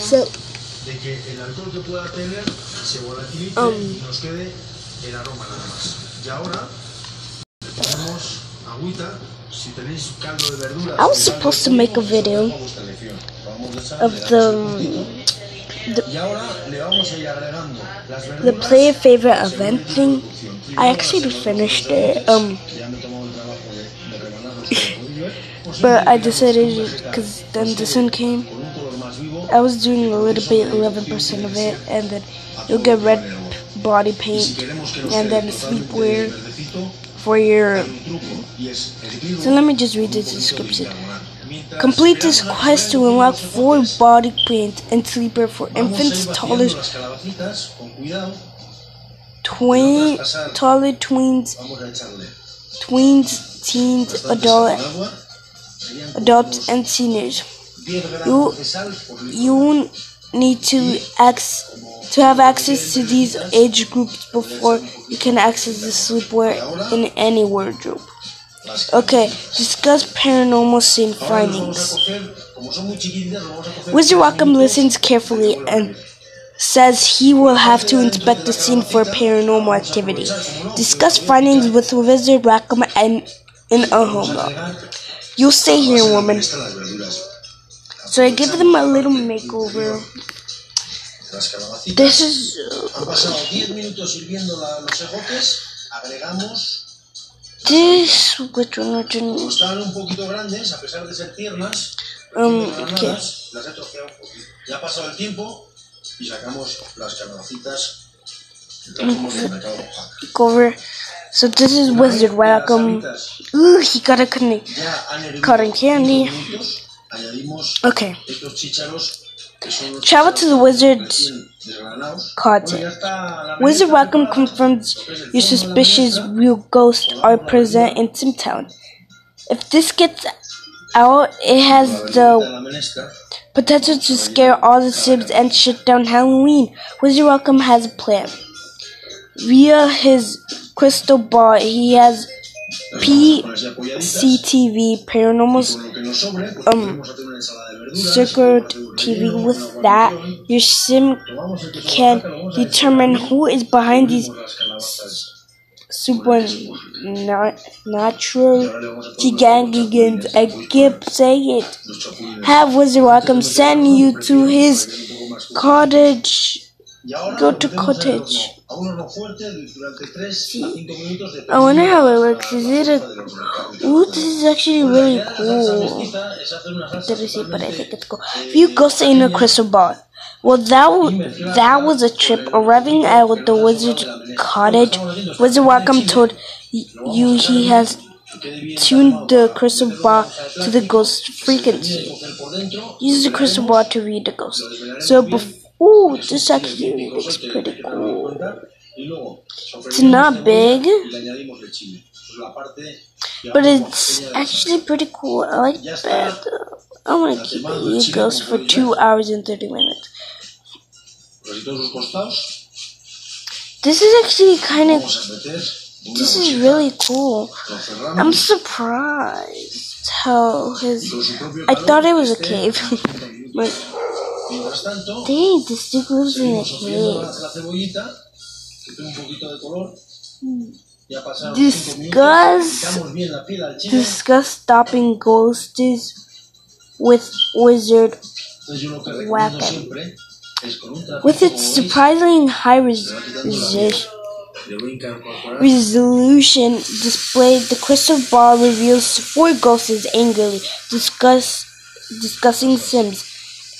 so, de que el alcohol que pueda tener se volatilice um, y nos quede el aroma nada más. Y ahora agüita. Si tenéis caldo de verduras, I was supposed to make a video of the, the the player favorite event thing. I actually finished it. Um, but I decided because then this one came. I was doing a little bit, 11% of it, and then you'll get red body paint, and then sleepwear for your... So let me just read the description. Complete this quest to unlock full body paint and sleepwear for infants, toddlers, twin, taller tweens, tweens, teens, adult, adults, and seniors you you need to ex to have access to these age groups before you can access the sleepwear in any wardrobe. Okay, discuss paranormal scene findings. Wizard Wacom listens carefully and says he will have to inspect the scene for paranormal activity. Discuss findings with Wizard Wacom and in a homo. You'll stay here, woman. So I give them a little makeover. This is. This, which one, which one? Um, okay. Cover. Mm-hmm. So this is Wizard Welcome. Ooh, he got a cutting candy. Okay. Travel to the wizard's cottage. Wizard Welcome confirms your suspicions real ghosts are present in Simtown. If this gets out, it has the potential to scare all the Sims and shut down Halloween. Wizard Welcome has a plan. Via his crystal ball, he has PCTV Paranormal's um Secret TV. With that, your sim can determine who is behind these supernatural giganigans. I keep saying it. Have Wizard Welcome send you to his cottage go to cottage. See, I wonder how it works. Is it a... Ooh, this is actually really cool. but I think it's cool. If you go in a crystal ball. Well, that that was a trip. Arriving at the wizard's cottage, Wizard Welcome told you he has tuned the crystal ball to the ghost frequency. Use the crystal ball to read the ghost. So before Ooh, this actually looks pretty cool. It's not big, but it's actually pretty cool. I like that. I want to keep it. It goes for 2 hours and 30 minutes. This is actually kind of. This is really cool. I'm surprised how his. I thought it was a cave, but Mientras tanto, la, cebollita, que tiene un poquito de color. Mm. Ya pasaron minutos. bien la piel al chile. Discuss stopping ghosts with wizard weapon. with its surprisingly high res resolution displayed, the crystal ball reveals four ghosts angrily discuss, discussing Sims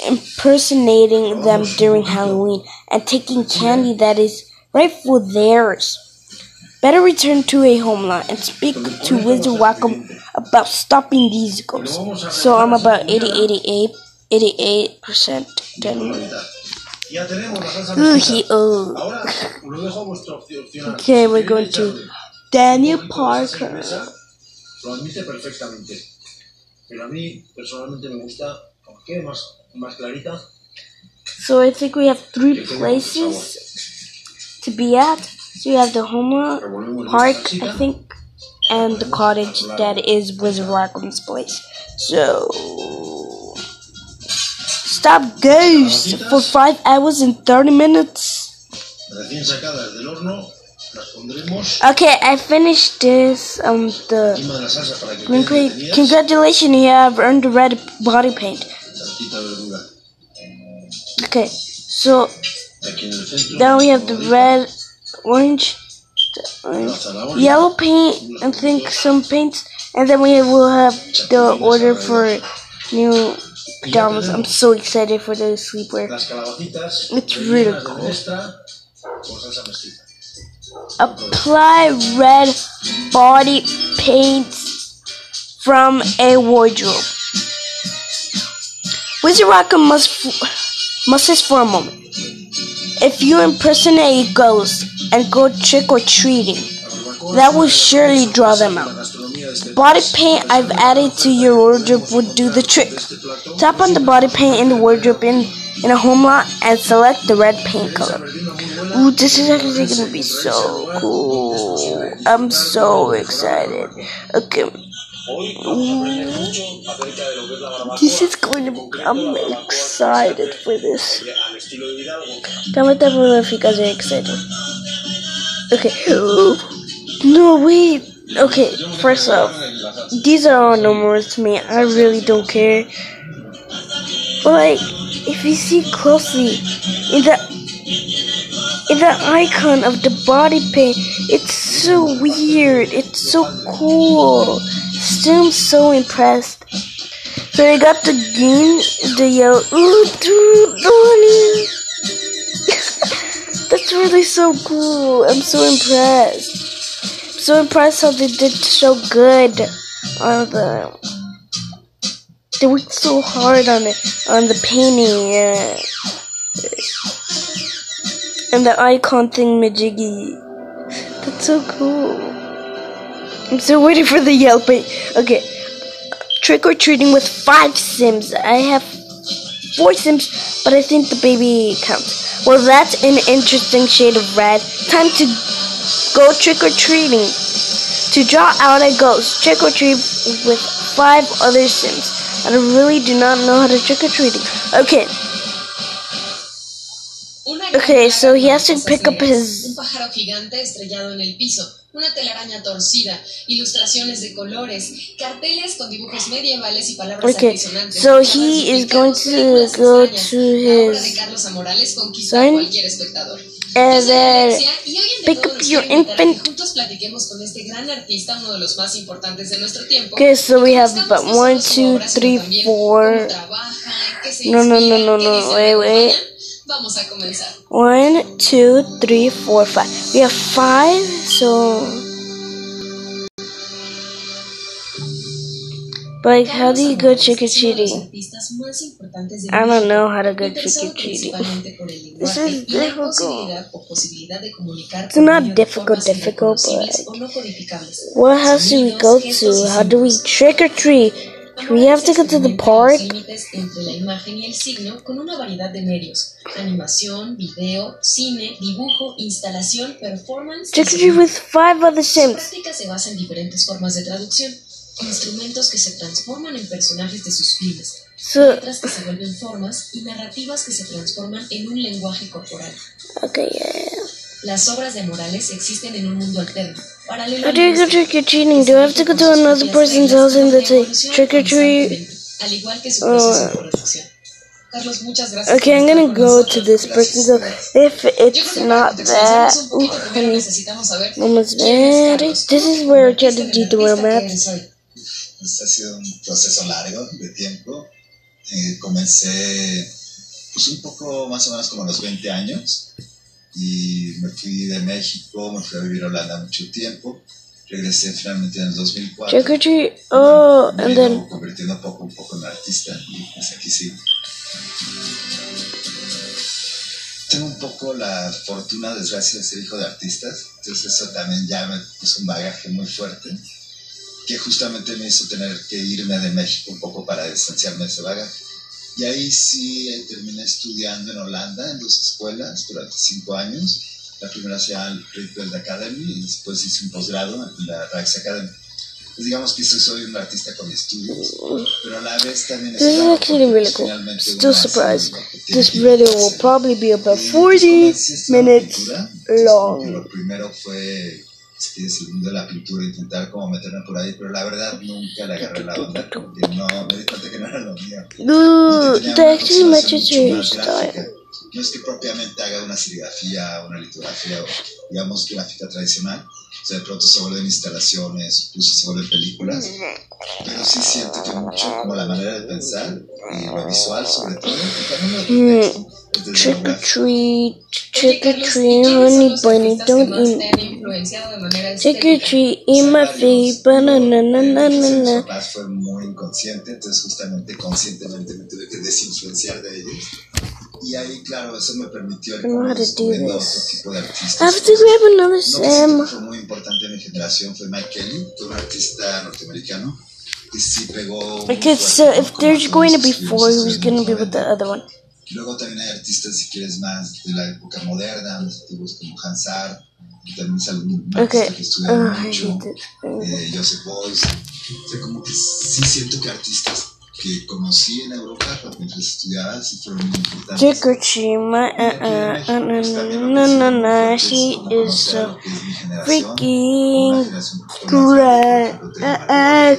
impersonating them during Halloween and taking candy that is right for theirs. Better return to a homeland and speak to Wizard Wacom about stopping these ghosts. So I'm about 80, 88, 88% done. Ooh, he, oh. okay, we're going to Daniel Parker. Lo admite perfectamente, pero a mí personalmente me gusta qué más so I think we have three places to be at. So we have the Homer Park, I think, and the cottage that is Wizard Rackham's place. So stop Ghost for five hours and thirty minutes. Okay, I finished this um the green crate. Congratulations, you have earned the red body paint verdura. Okay, so then we have the red, orange, the orange, yellow paint, I think some paints, and then we will have the order for new pajamas. I'm so excited for the sleepwear. It's really cool. Apply red body paint from a wardrobe. Rocker must musses for a moment. If you impersonate a ghost and go trick or treating, that will surely draw them out. The body paint I've added to your wardrobe would do the trick. Tap on the body paint in the wardrobe in, in a home lot and select the red paint color. Ooh, this is actually gonna be so cool. I'm so excited. Okay. This is going to I'm excited for this. Comment down below if you guys are excited. Okay. No, wait. Okay, first off, these are all numbers to me. I really don't care. But like, if you see closely, in the in the icon of the body paint, it's so weird. It's so cool still so impressed. So I got the game, the yellow, ooh, the Donnie! That's really so cool. I'm so impressed. I'm so impressed how they did so good on the. They worked so hard on it, on the painting, yeah. And the icon thing, Majiggy. That's so cool. I'm still waiting for the yell, but okay. Trick or treating with five Sims. I have four Sims, but I think the baby counts. Well, that's an interesting shade of red. Time to go trick or treating. To draw out a ghost, trick or treat with five other Sims. I really do not know how to trick or treating. Okay. Okay, so he has to pick up his. una telaraña torcida, ilustraciones de colores, carteles con dibujos ah. medievales y palabras okay. So he is going to go to his son ever pick up your infant. este Okay, so we have one, two, three, four. No, no, no, no, no, wait, wait. Vamos a comenzar. One, two, three, four, five. We have five, so. Like, how do you go trick or treating? I don't know how to go trick or treating. this is difficult. It's not difficult, difficult, but. What house do we go to? How do we trick or treat? We have to go to the park. entre la imagen y el signo con una variedad de medios: animación, video, cine, dibujo, instalación, performance. La with se basa en diferentes formas de traducción, instrumentos que se transforman en personajes de sus filmes, so, letras que se vuelven formas y narrativas que se transforman en un lenguaje corporal. Okay, Las obras de Morales existen en un mundo alterno I do go trick or treating. Do I have to go to another person's house in the trick or treat? Oh. Okay, I'm gonna go to this person's house. If it's not that, oof, almost bad. This is where I tried to do the world map. Este ha sido un proceso largo de tiempo. Eh, comencé pues un poco más o menos como a los 20 años. y me fui de México, me fui a vivir a Holanda mucho tiempo. Regresé finalmente en el 2004. Yo oh, me convirtiendo poco a poco en artista y pues aquí sigo. Tengo un poco la fortuna, desgracia, de ser hijo de artistas, entonces eso también ya me puso un bagaje muy fuerte que justamente me hizo tener que irme de México un poco para distanciarme de ese bagaje. Y ahí sí eh, terminé estudiando en Holanda, en dos escuelas, durante cinco años. La primera se llama Ritual Academy y después hice un posgrado en la Rax Academy. Pues digamos que soy un artista con estudios, pero a la vez también es un artista Still surprised. This video will probably be about 40 eh, minutes long. Lo primero fue si es el mundo de la pintura, intentar como meterme por ahí, pero la verdad nunca le agarré la onda, no, me di cuenta que no era lo mío. No, No es que propiamente haga una serigrafía, una litografía, o, digamos, gráfica tradicional, o sea, de pronto se vuelven instalaciones, incluso se vuelven películas, pero sí siento que mucho como la manera de pensar y lo visual sobre todo, también lo mm. trick or treat, trick or treat, honey bunny, don't eat. Trick or treat, eat my feet, banana, na na na na. Y ahí, claro, eso me permitió el otro tipo de artistas. have to grab another Sam. Fue muy importante en mi generación, fue Mike Kelley, un artista norteamericano. Because so uh, if there's going to be four, who's going to be with the other one? Y luego también hay artistas, si quieres más, de la época moderna, los antiguos como Hans que también es algún okay. que estudiaron oh, mucho, eh, Joseph Boyce. O sea, como que sí siento que artistas que conocí en Europa pues, mientras estudiaba sí fueron muy importantes. Yokoshima, uh, uh, no, no, no, she is a freaking cruel. Ah,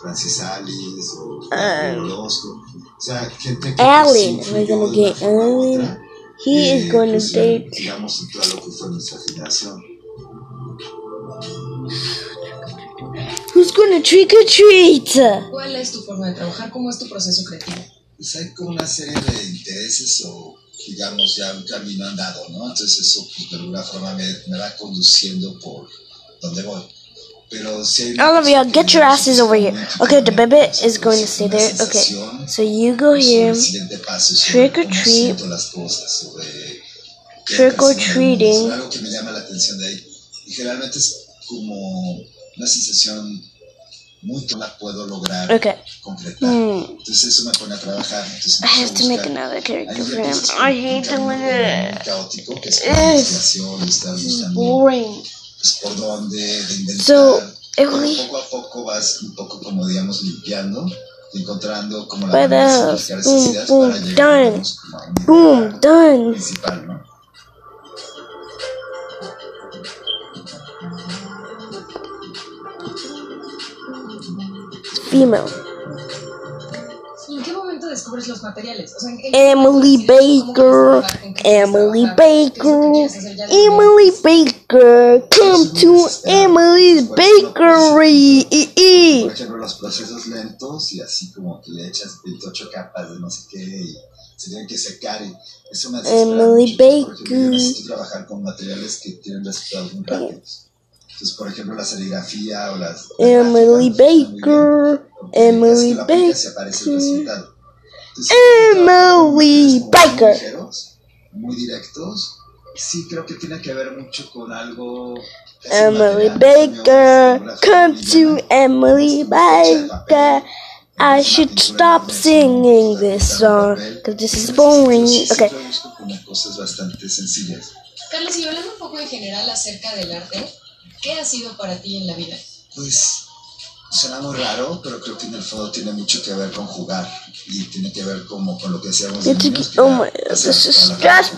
Francis Alice o Orozco. Alan, we're pues, gonna get Alan. He is to date. Who's gonna trick or treat? ¿Cuál es tu forma de trabajar? ¿Cómo es tu proceso creativo? Pues hay como una serie de intereses o digamos ya un camino andado, ¿no? Entonces eso pues, de alguna forma me, me va conduciendo por donde voy. All of y'all, get your asses over here. Okay, the baby is going to stay there. Okay, so you go here. Trick or treat. Trick or treating. Okay. Hmm. I have to make another character for him. I hate doing it. It's boring. por dónde, de inventar. Eh, poco a poco vas un poco como digamos limpiando, encontrando como las necesidades para llegar principal, materiales. O sea, Emily Baker, Emily Baker, Emily Baker, come to pues, Emily's pues, Bakery. Por ejemplo, los procesos lentos y así como que le echas 28 capas de no sé qué y se tienen que secar Es eso me hace Emily Baker. necesito trabajar con materiales que tienen resultados muy rápidos. Entonces, por ejemplo, la serigrafía o las... Emily Baker, Emily Baker. Emily Baker. Muy directos. Sí, creo que tiene que ver mucho con algo. Emily Baker, come to Emily Baker. I should stop singing this song because this is boring. Okay. cosas bastante sencillas. Carlos, y hablando un poco en general acerca del arte, ¿qué ha sido para ti en la vida? Pues Suena muy raro, pero creo que en el fondo tiene mucho que ver con jugar y tiene que ver como con lo que decíamos de niños. oh my O sea,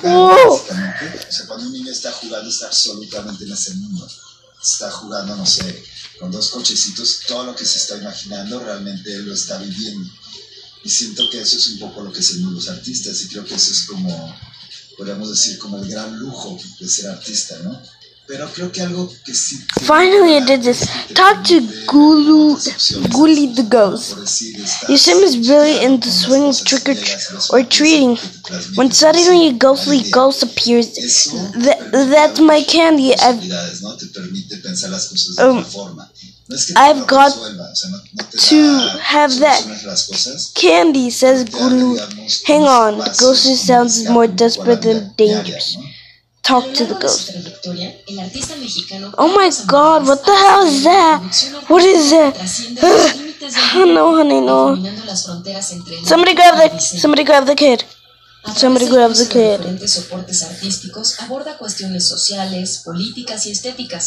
cuando un niño está jugando está absolutamente en ese mundo. Está jugando, no sé, con dos cochecitos, todo lo que se está imaginando realmente lo está viviendo. Y siento que eso es un poco lo que son los artistas y creo que eso es como, podríamos decir, como el gran lujo de ser artista, ¿no? Finally, I did this. Talk to Gulu, Gully the Ghost. Your sim is really into swing trick or, tr or treating. When suddenly a ghostly ghost appears, th that's my candy. I've, um, I've got to have that candy, says Gulu. Hang on, the ghostly sounds is more desperate than dangerous talk to the ghost. Oh my god, what the hell is that? What is that? Ah, no, honey, no. Somebody grab the, somebody grab the kid. Somebody grab the kid. aborda cuestiones sociales, políticas y estéticas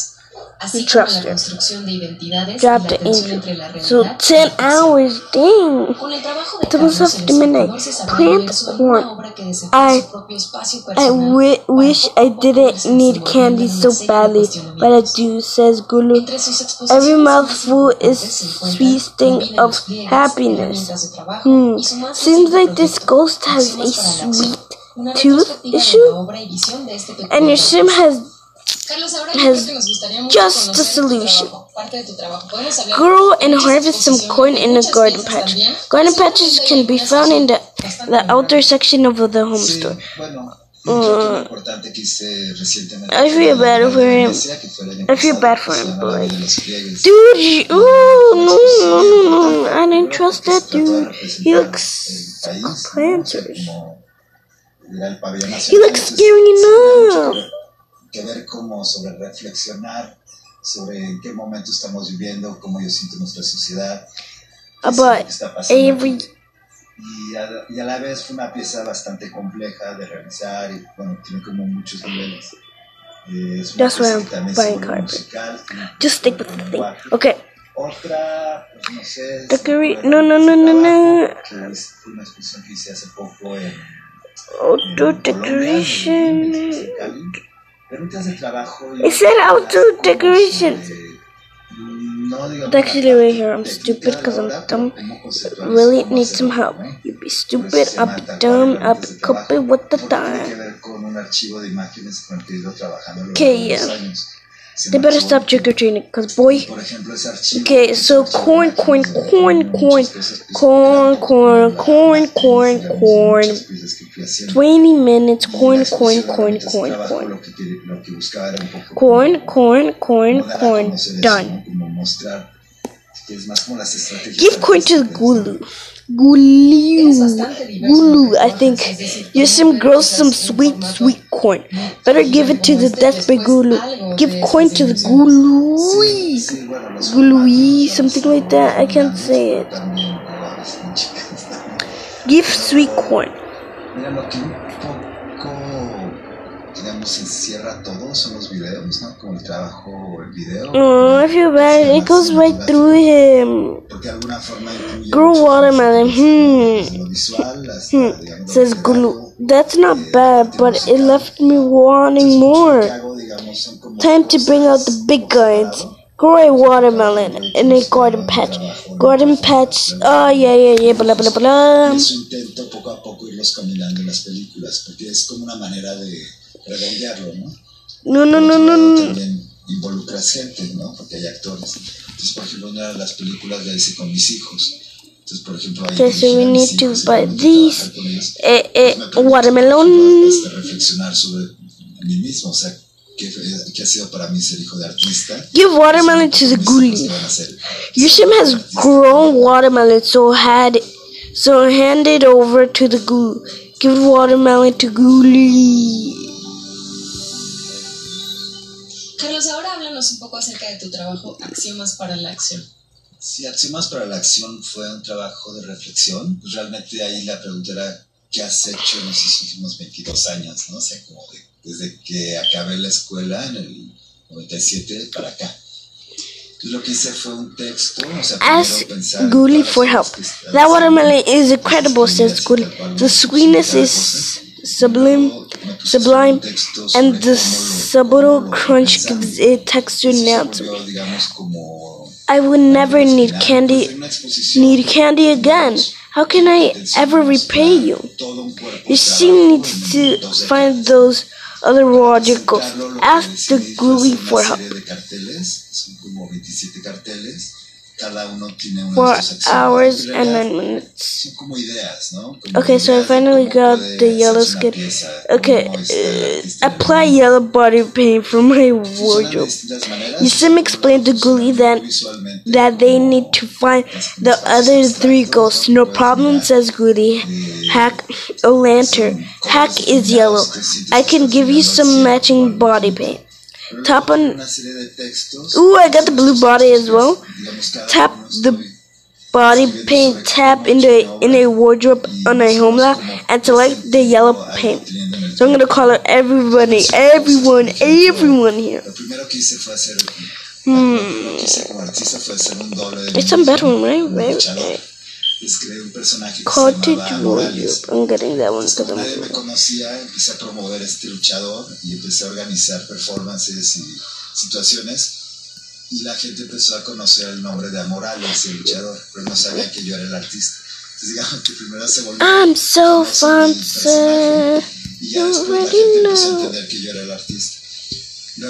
así como la construcción de identidades Dropped y la entre la realidad so, 10 hours, dang. Con el trabajo de Carlos en español se sabrá eso en una obra que desarrolla su propio espacio personal. I wish I didn't need candy so badly, but I do, says Gulu. Every mouthful is sweet feasting of happiness. Hmm, seems like this ghost has a sweet tooth issue, and your shim has has just a solution. Grow and harvest some corn in a garden patch. Garden patches can be found in the, the outer section of the home store. Uh, I feel bad for him. I feel bad for him, but dude, oh no, no, no, no, I didn't trust that dude. He looks like planter. He looks scary enough. que ver cómo sobre reflexionar sobre en qué momento estamos viviendo, cómo yo siento nuestra sociedad, qué ah, pues, está pasando. Eh, y a, la vez fue una pieza bastante compleja de realizar y bueno, tiene como muchos niveles. Eh, es una que también musical. Otra, pues no no, no, no, no, no. una herramientas de Is that outdoor decoration? Actually, right here, I'm stupid because I'm dumb. really need some help. You be stupid, I'll be dumb, I'll be copy with the time. Okay, yeah. They better stop trick or treating, cause boy. Okay, so corn, corn, corn, corn, corn, corn, corn, corn, corn. corn. 20 minutes coin coin coin coin coin coin coin coin coin done give coin to Gulu Gulu Gulu I think you some girl some sweet sweet coin better give it to the desperate Gulu give coin to the Gulu Gulu something like that I can't say it give sweet coin Mira, lo que un poco, digamos, encierra todo son los videos, ¿no? Como el trabajo, el video. Oh, it goes right through him. Porque de alguna forma Grew watermelon, hmm. hmm. Says glue. That's not eh, bad, but it left me wanting more. Time to bring out the big guns. grow a watermelon in a garden patch. Garden patch. Oh yeah, yeah, yeah. Blah blah blah. irlos combinando las películas, porque es como una manera de redondearlo, ¿no? No, no, no, no. no. También involucras gente, ¿no? Porque hay actores. Entonces, por ejemplo, una de las películas la hice con mis hijos. Entonces, por ejemplo, hay Entonces, we need to buy this. Eh, eh, pues watermelon. Este, reflexionar sobre mí mismo, o sea, ¿qué, ha sido para mí ser hijo de artista. Give watermelon to the ghoulies. Your sim has grown watermelon, so had So hand it over to the goo. Give watermelon to gully Carlos, ahora háblanos un poco acerca de tu trabajo Axiomas para la Acción. Sí, Axiomas para la Acción fue un trabajo de reflexión. Pues, realmente ahí la pregunta era, ¿qué has hecho en esos últimos 22 años? No desde que acabé la escuela en el 97 para acá. Ask Gully for help. That watermelon is incredible, says Gully. The sweetness is sublime, sublime, and the subtle crunch gives it texture now to me. I will never need candy, need candy again. How can I ever repay uh, you? You she needs to find those other logical. Ask the group for help cada uno tiene four hours and nine minutes. okay, so I finally got the yellow skin. Okay, uh, apply yellow body paint from my wardrobe. Yusim explained to Gully that, that they need to find the other three ghosts. No problem, says Gully. Eh, Hack, a lantern. Hack is yellow. I can give you some matching body paint. Tap on... Ooh, I got the blue body as well. Tap the body paint Tap in the in a wardrobe on a home lab and select the yellow paint. So I'm gonna color everybody, everyone, everyone here. Hmm. It's a bedroom one, right? right? un personaje que cuando Nadie me conocía, empecé a promover este luchador y empecé a organizar performances y situaciones. Y la gente empezó a conocer el nombre de Morales el luchador, pero no sabía que yo era el artista. Entonces, digamos que primero se volvió I'm so fancy. Y ya después la gente empezó a entender que yo era el artista. se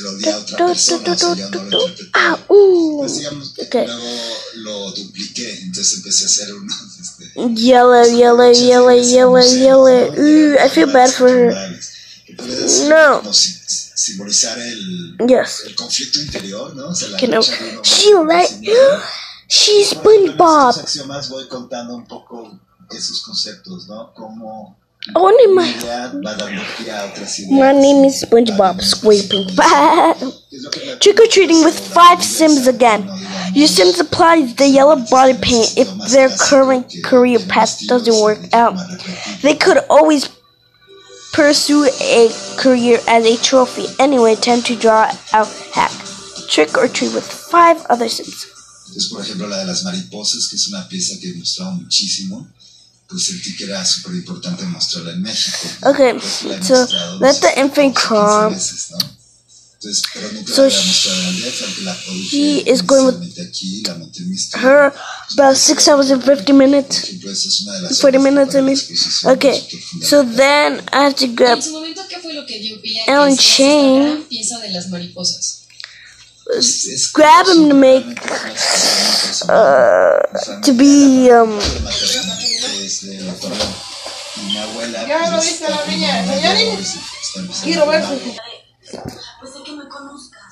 lo di a otra persona, so ya no ah, uh, okay. lo dupliqué, entonces empecé a hacer uno. yellow, yellow, yellow, yellow, yellow. Ooh, I feel bad for her. No. simbolizar el, yes. conflicto interior, ¿no? que no. She let... She's SpongeBob. En sección más voy contando un poco esos conceptos, ¿no? Cómo only my. My name is SpongeBob SquarePants. Trick or treating with five Sims again. Your Sims apply the yellow body paint if their current career path doesn't work out. They could always pursue a career as a trophy. Anyway, time to draw out hack. Trick or treat with five other Sims. Es por ejemplo, la de las mariposas, que es una pieza que mostrado muchísimo pues sentí que era súper importante mostrarla en México. Okay, so let the infant crawl. ¿no? Entonces, pero nunca so la DF, la produje. is going with aquí, la monté en mi her about 6 hours and 50 minutes. ejemplo, es 40 minutes, I mean. Okay, so then I have to grab en su Grab him to make uh, to be um abuela. Ya pues, lo dice la niña. Quiero ver Pues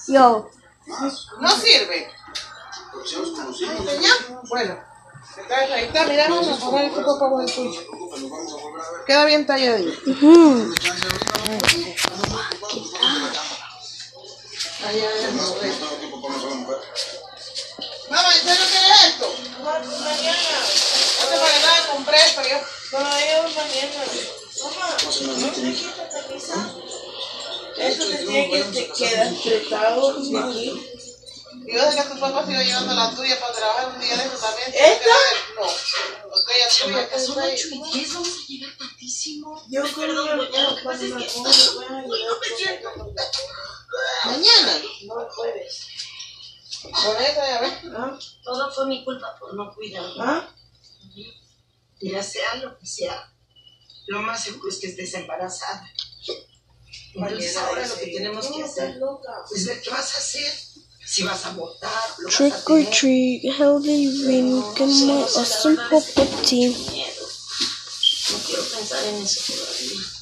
Yo. No sirve. Pues bueno. ahí está, mira, vamos a poner Queda bien talladito. Uh Mamá, ¿en serio quieres esto? Mañana. No te pagué nada, compré, pero yo. No, mañana. Mamá, ¿no te Eso te tiene que te apretado yo que tu papá llevando la tuya para trabajar un día de eso también. ¿Esta? No. qué así Yo creo que lo que pasa Mañana. No, jueves. Con ya ves. Todo fue mi culpa por no cuidarme. ¿Ah? Mira, sea lo que sea, lo más seguro es que estés embarazada. Entonces ahora lo que tenemos que hacer es ver qué vas a hacer. Si vas a votar, lo Trick vas a or treat, Halloween, a simple team. No quiero pensar en eso todavía.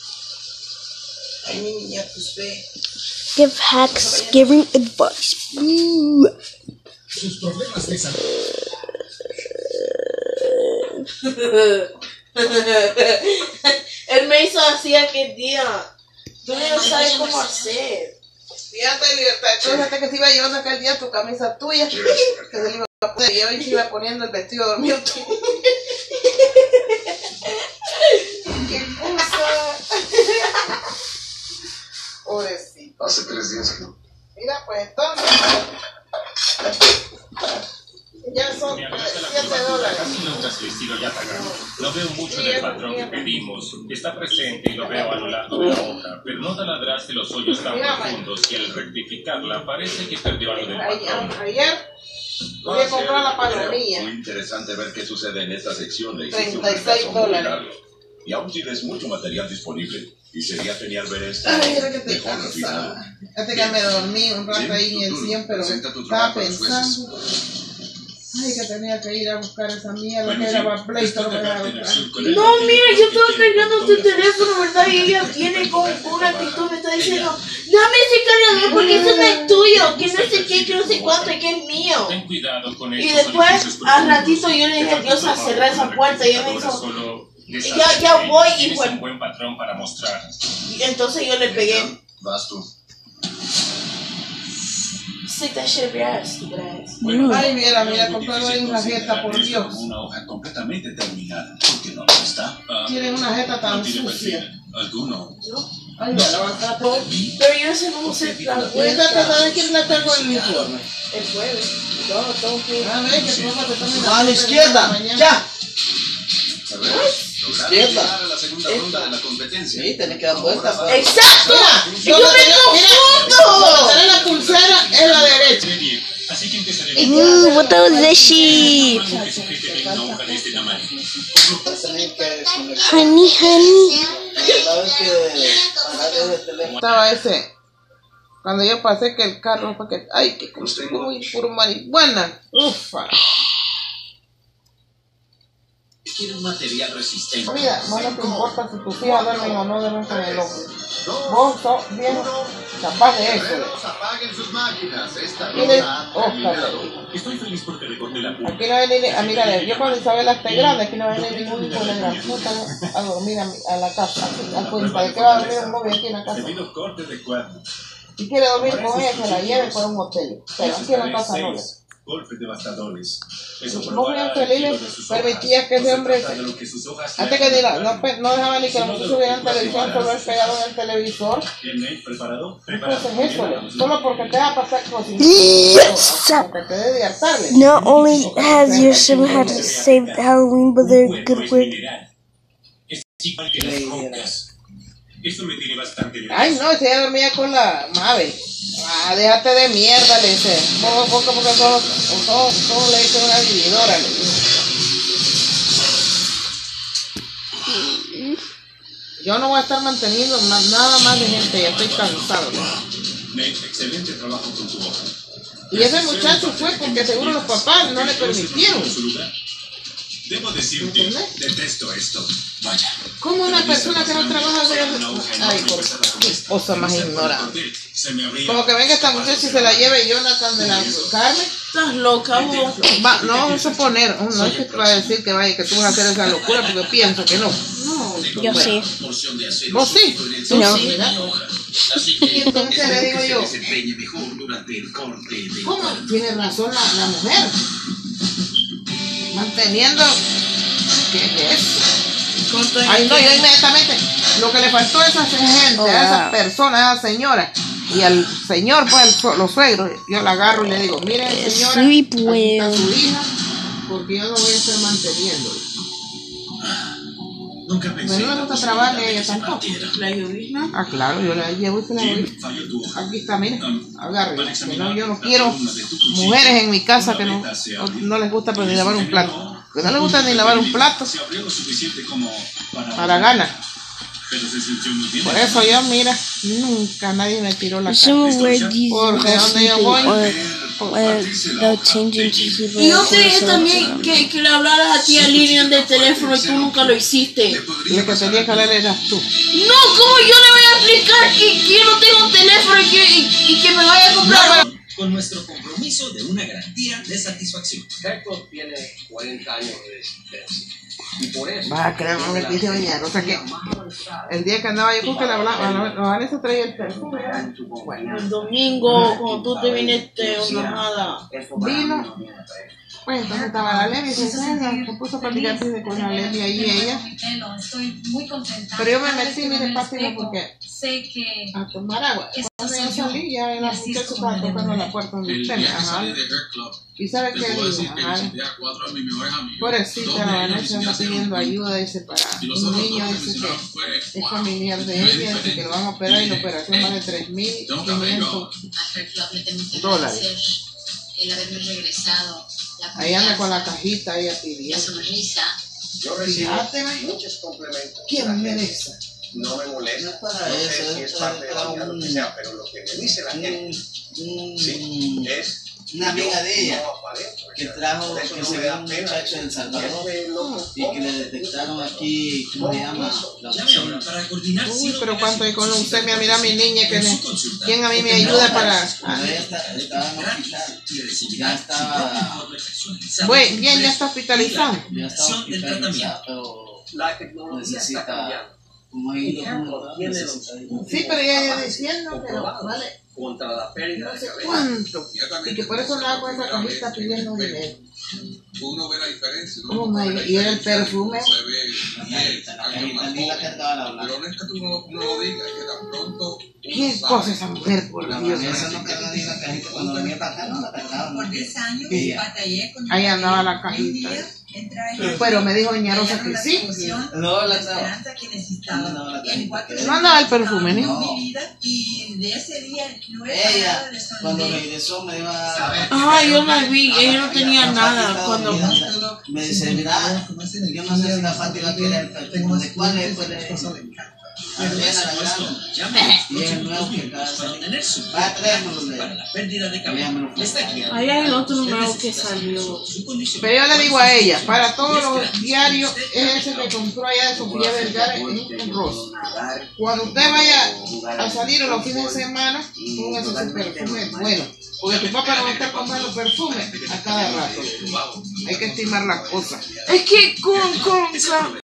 Pues, give hacks giving advice. Sus problemas Él me hizo así aquel día. Tú no sabes cómo hacer. Fíjate, libertad. Fíjate que te iba llevando aquel día tu camisa tuya. Que se iba a poner. Y hoy se iba poniendo el vestido dormido Qué cosa. Hace tres días que no. Mira, pues entonces. Ya son 7 dólares. Casi nunca se ya ya pagado. No veo mucho sí, del patrón que pedimos. Está presente y lo veo a lo largo de la hoja, pero no taladraste los hoyos tan Mira, profundos y al rectificarla parece que perdió algo de patrón. Ayer voy a comprar la palomilla. Muy interesante ver qué sucede en esta sección. Le 36 dólares. Y aún tienes mucho material disponible. Y sería genial ver esto Ay, era que te mejor cansa. que me dormí un rato ahí y en 100, pero estaba pensando. Ay, que tenía que ir a buscar esa mierda bueno, que era para Play No, mira, yo estaba cargando tu teléfono, ¿verdad? Y ella viene con, una actitud, me está diciendo, dame ese cargador porque ese no es tuyo, que no sé qué, que no sé cuánto, que es mío. Ten cuidado con eso. Y después, al ratito yo le dije, Dios, cerrar esa puerta. Y ella me dijo, les yo, yo voy y fue. un buen patrón para mostrar. entonces yo le pegué. Vas tú. Sit that shit Bueno, Ay, mira, mira, compró en la jeta, por Dios. Una hoja completamente terminada, qué no está. Ah, Tienen una jeta tan no tiene sucia. ¿Alguno? ¿Yo? Ay, no, la banca por Pero yo sé cómo se la cuenta. tratar de quién la tengo en el uniforme? El jueves. No, tengo que... A ah, ver, que tu mamá te toma... A la izquierda, ya. A izquierda. A la segunda ronda de la competencia. Sí, tenés que dar vueltas. ¡Exacto! yo, me confundo! Mira, la pulsera es la derecha. Así que empezaré a... Uh, what was shit? Honey, honey. Estaba ese. Cuando yo pasé que el carro fue que... Ay, que consumo muy puro marihuana. Ufa. Tiene un material resistente. Mira, no les importa si tu tía duermen o no duermen con el ojo. Vos bien se de eso. Apaguen sus máquinas. Esta Miren, oh, Estoy feliz porque recordé la puerta. Aquí no viene, ah, mira, yo cuando Isabela esté grande, aquí no viene ningún hijo de la puta a dormir a, a la casa, a culpa. ¿De qué va a dormir un móvil aquí en la casa? cortes de cuerno. Si quiere dormir con ella, que la lleve por un hotel. Pero aquí en la casa no golpes devastadores. Eso probará de sus permitía que ese hombre antes que diga, no, pues, no dejaba ni que los muchachos vieran televisión por ver pegado en el televisor. preparado? Pues, es eso, solo porque te va a pasar como si yes. Not only has your son had to save Halloween, but they're good with. Eso me tiene bastante nervioso. Ay, no, se ya dormía con la Mave. Ah, déjate de mierda, le dice. Poco a poco, porque todo, todo, todo le dice una vividora, le dice. Yo no voy a estar manteniendo más, nada más de gente, ya estoy cansado. Excelente trabajo con tu hoja. Y ese muchacho fue porque seguro los papás no le permitieron. Debo decirte, detesto esto. Vaya. ¿Cómo una persona que no trabaja la Ay, cosa más ignorante. Como que venga esta muchacha y se la lleve Jonathan de la carne Estás loca, vos. no vamos a suponer, no es que te va a decir que vaya, que tú vas a hacer esa locura porque pienso que no. No, yo sí. ¿Vos sí? Y entonces le digo yo, ¿cómo tiene razón la mujer? manteniendo. ¿Qué es eso? Ay, no, yo inmediatamente. Lo que le faltó a esa gente, oh, a esa persona, a esa señora y al señor, pues los suegros, yo la agarro y le digo: Mire, señora, a su pues. hija, porque yo no voy a estar manteniendo Nunca pensé no ella tampoco. La Ah, claro, yo la llevo y se la voy. Aquí está, mira. agarre, yo no quiero mujeres en mi casa que no, no les gusta pues, ni lavar un plato. Que no les gusta ni lavar un plato. Para ganar. Por eso yo, mira, nunca nadie me tiró la cara. Porque donde yo voy. Eh, y yo te dije también um, que, que le hablaras a tía Lilian del teléfono y tú nunca lo hiciste. ¿Y Lo que tenía que hablar eras tú. No, ¿cómo yo le voy a explicar que, que yo no tengo teléfono y que, y, que me vaya a comprar? con nuestro compromiso de una garantía de satisfacción. Geico tiene 40 años de existencia. Y por eso. va a crear una noticia doña Rosa que el día que andaba yo con que la eso traía el perfume. Bueno, el domingo, cuando tú te viniste una nada. Vino. Pues entonces estaba la y se, se puso a platicar con la levi ahí ella. Pero yo me metí, mire, Pati, porque sé que a tomar agua. Cuando yo salí, ya la que estaba tocando la puerta de mi teléfono Y sabe que por eso la a está pidiendo ayuda, dice, para un niño, dice que es familiar de ella, así que lo van a operar y la operación vale 3.500 dólares el haberme regresado Ahí anda con la cajita ahí pidiendo. La sonrisa. Yo recibo muchos complementos. ¿Quién merece? No me molesta para no sé si es parte de la vida, pero lo que me dice la gente es una amiga de ella que trajo, que se vea un muchacho en Salvador y que le detectaron aquí, ¿cómo se llama? Uy, pero cuánto es con usted, me mira mi niña, que ¿quién a mí me ayuda para...? ya estaba... Bueno, bien, ya está hospitalizado. Ya está hospitalizado, pero pues, necesita... Sí, pero ella diciendo pero vale contra la pérdida Y que por eso no hago esa cajita pidiendo dinero. Uno ve diferencia. y el perfume. que tú no, que ¿Qué cosa esa mujer, por Dios? Por años Ahí andaba la cajita. Pero me dijo Doña Rosa que sí. No, la esperanza que necesitaba. No, andaba el perfume, ¿no? Mi vida, y de ese día no Ella, cuando regresó, me iba a. Ah, yo la vi, ella no tenía nada. Cuando. Me dice, mira, yo no sé si la Fátima quiere el perfume. ¿De cuál es? Ahí hay otro nuevo que salió. Pero yo le digo a ella, para todos los diarios es ese que compró allá de Sofía Vergara en rostro Cuando usted vaya a salir a los fines de semana, póngase su perfume bueno. Porque tu papá no está comprando perfume a cada rato. Hay que estimar las cosas. Es que con, con, con.